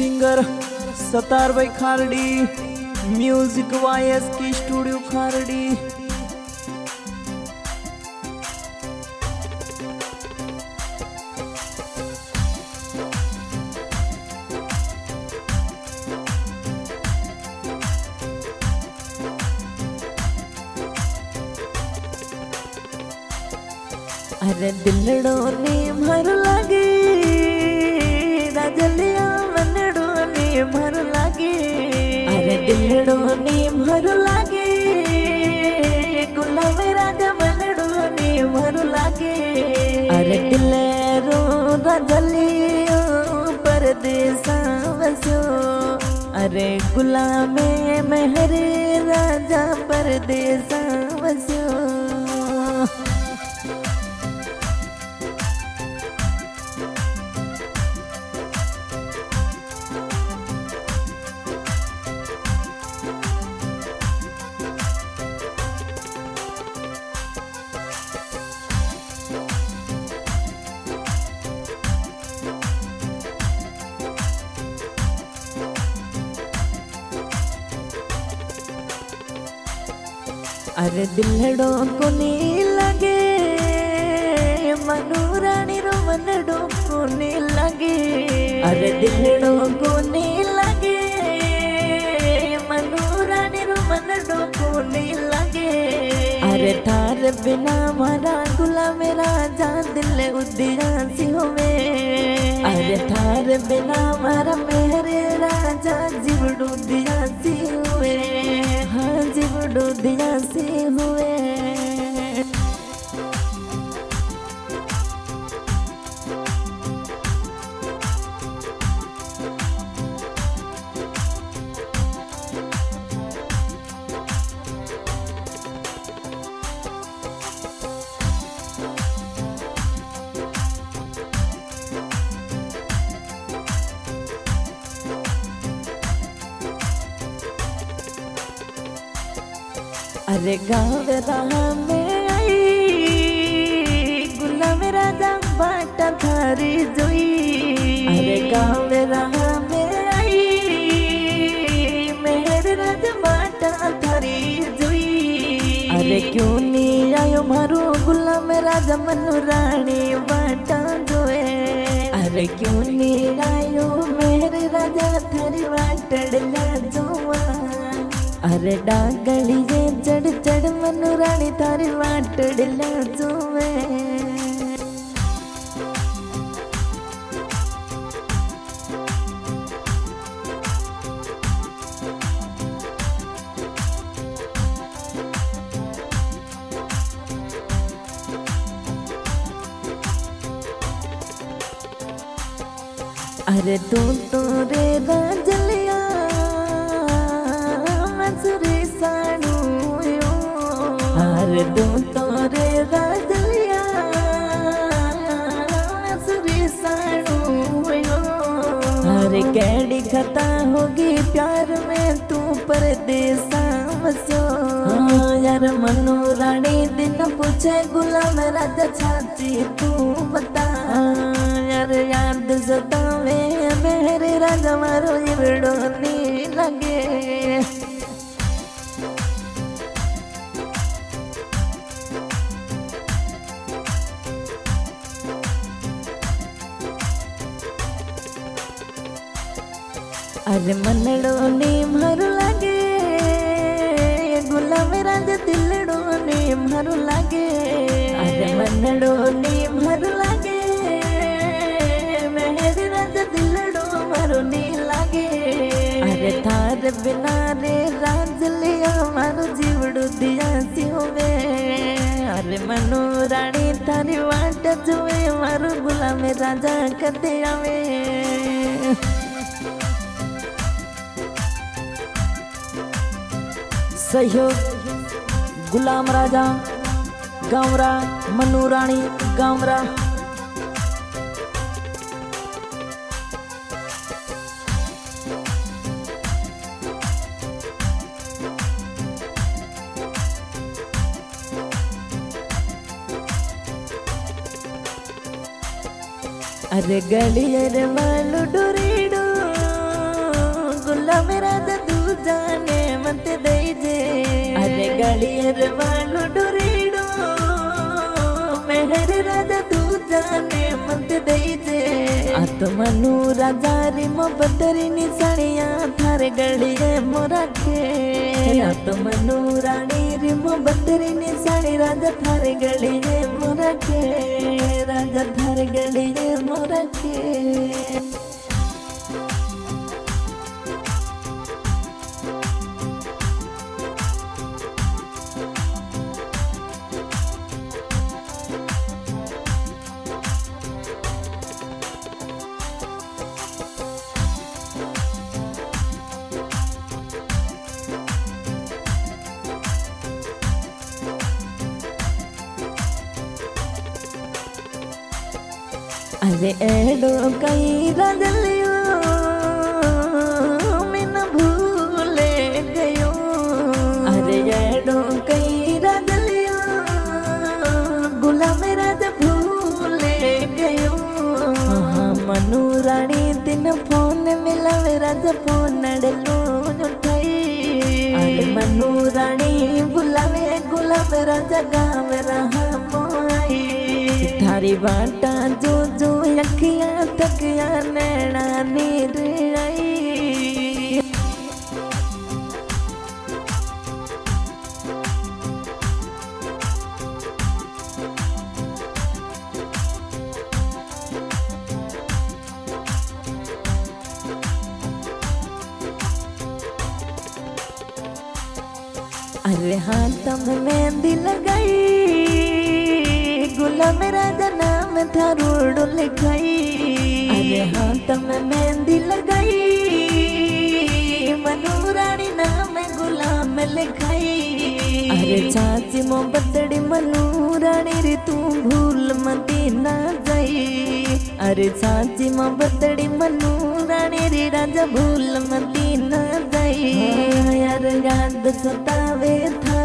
Singer Sattar भाई Kharadi music voice की studio Kharadi. अरे दिलड़ो ने भर लागे अरे दिलड़ो ने लागे गुलाब राजा मनड़ो ने भर लागे अरे दिलरो गलियो परदेसा बसो अरे गुलामे मेहरे राजा परदेसा बसो अरे दिलड़ो को नी लगे, मनूरानी रो मनड़ो को नी लगे। अरे दिलड़ो को नी लगे, मनूरानी रो मनड़ो को नी लगे। अरे थार बिना मारा गुला मेरा जा दिल उदियासी होवे। अरे थार बिना मारा मेरे राजा जीवड़ू दियासी हुए हाँ से हुए। अरे गाँव में आई गुलाम राजा बाटा थारी जोई अरे गाँव में आई मेहर राजा बाटा थारी जोई अरे क्यों नहीं आयो मारो गुलाम राजा मनु रानी बाटा जोए अरे क्यों नहीं आयो मेरे राजा थारी जोवा अरे डागली जे चढ़ चढ़ मनु रानी तारी वाटड़ जुए अरे तू तो रे राजलिया अरे रे राजलिया मसुरी सानू यो अरे कैडी खता होगी प्यार में तू परदेसा बसो हाँ यार मनु रानी, दिन पूछे गुलाम राजा छाची तू बता। अरे मनड़ो नी मारो लगे गुलाम राजा दिलड़ो नी मारो लगे। अरे मनड़ो नी मारो लगे, मेहर राजा दिलड़ो मारो नी लगे। अरे थार बिना रे राज लिया, मारो जीवड़ो दिया सी अरे मनु रानी थारी वाट जुए, मारो गुलाम राजा कदे आवे। सहयोग गुलाम राजा, गावरा, मनु रानी, गावरा। अरे गलियर मालू डोरेडो, गुलाम राजा तू जान। गलियर वालो डोरीडो। मेहर राजा तू जाने मत दे जे आत्मनु राजा री मोबदरी निसणिया थारे गलिए मोरा के आत्मनु रानी री मोबदरी निसणी राजा थारे गलिए मोरा के राजा थारे गलिए मोरा के अरे एडो कई रजलियो मिन भूले गयो। अरे एडो कई रजलियो गुलाम राज भूले गयो। हाँ मनु रानी, दिन फ़ोन मिलावे, राज फ़ोन डलो उठाई। अरे मनु रानी, बुलावे, गुलाम राजा गाँव, रहा मोई थारी बाटा जो जो अखियाँ तकिया नैना नीर आई। अरे हाथ में मेहंदी लगाई। गुलाम राजा नाम था रोड लिखाई। अरे हाथ में मेहंदी लगाई। मनु रानी नाम गुलाम लिखाई। अरे चाची मोहब्बतड़ी मनु रानी रे तू भूल मती ना जाई। अरे चाची मोहब्बतड़ी मनु रानी रे राजा भूल मती ना जाई। यार याद सतावे था